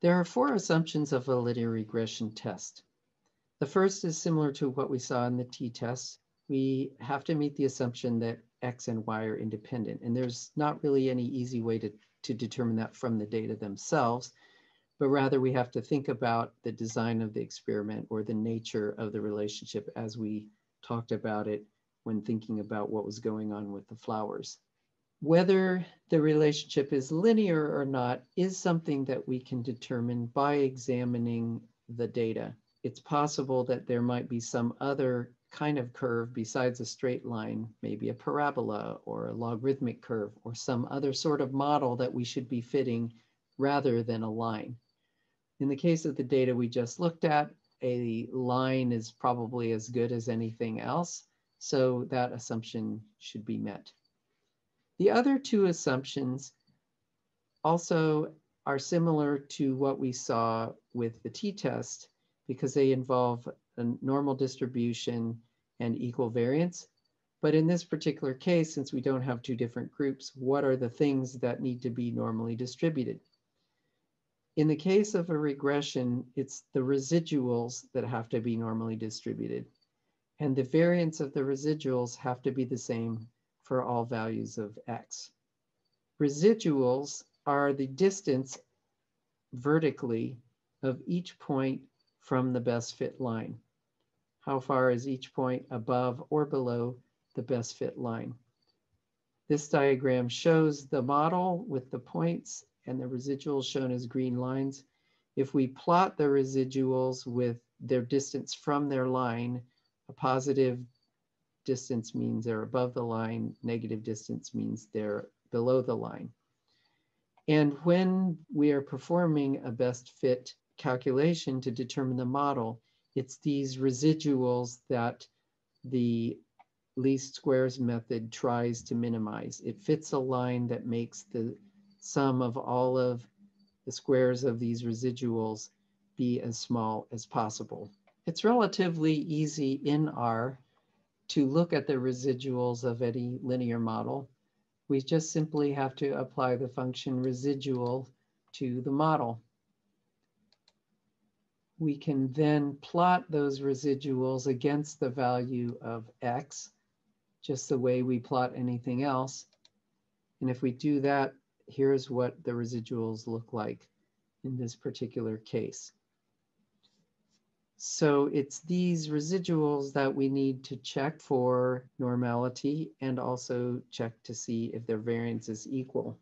There are four assumptions of a linear regression test. The first is similar to what we saw in the t-test. We have to meet the assumption that x and y are independent, and there's not really any easy way to, to determine that from the data themselves, but rather we have to think about the design of the experiment or the nature of the relationship as we talked about it when thinking about what was going on with the flowers. Whether the relationship is linear or not is something that we can determine by examining the data. It's possible that there might be some other kind of curve besides a straight line, maybe a parabola or a logarithmic curve or some other sort of model that we should be fitting rather than a line. In the case of the data we just looked at, a line is probably as good as anything else, so that assumption should be met. The other two assumptions also are similar to what we saw with the t-test because they involve a normal distribution and equal variance. But in this particular case, since we don't have two different groups, what are the things that need to be normally distributed? In the case of a regression, it's the residuals that have to be normally distributed. And the variance of the residuals have to be the same for all values of x. Residuals are the distance vertically of each point from the best fit line. How far is each point above or below the best fit line? This diagram shows the model with the points and the residuals shown as green lines. If we plot the residuals with their distance from their line, a positive distance means they're above the line, negative distance means they're below the line. And when we are performing a best fit calculation to determine the model, it's these residuals that the least squares method tries to minimize. It fits a line that makes the sum of all of the squares of these residuals be as small as possible. It's relatively easy in R to look at the residuals of any linear model, we just simply have to apply the function residual to the model. We can then plot those residuals against the value of x, just the way we plot anything else. And if we do that, here's what the residuals look like in this particular case. So it's these residuals that we need to check for normality and also check to see if their variance is equal.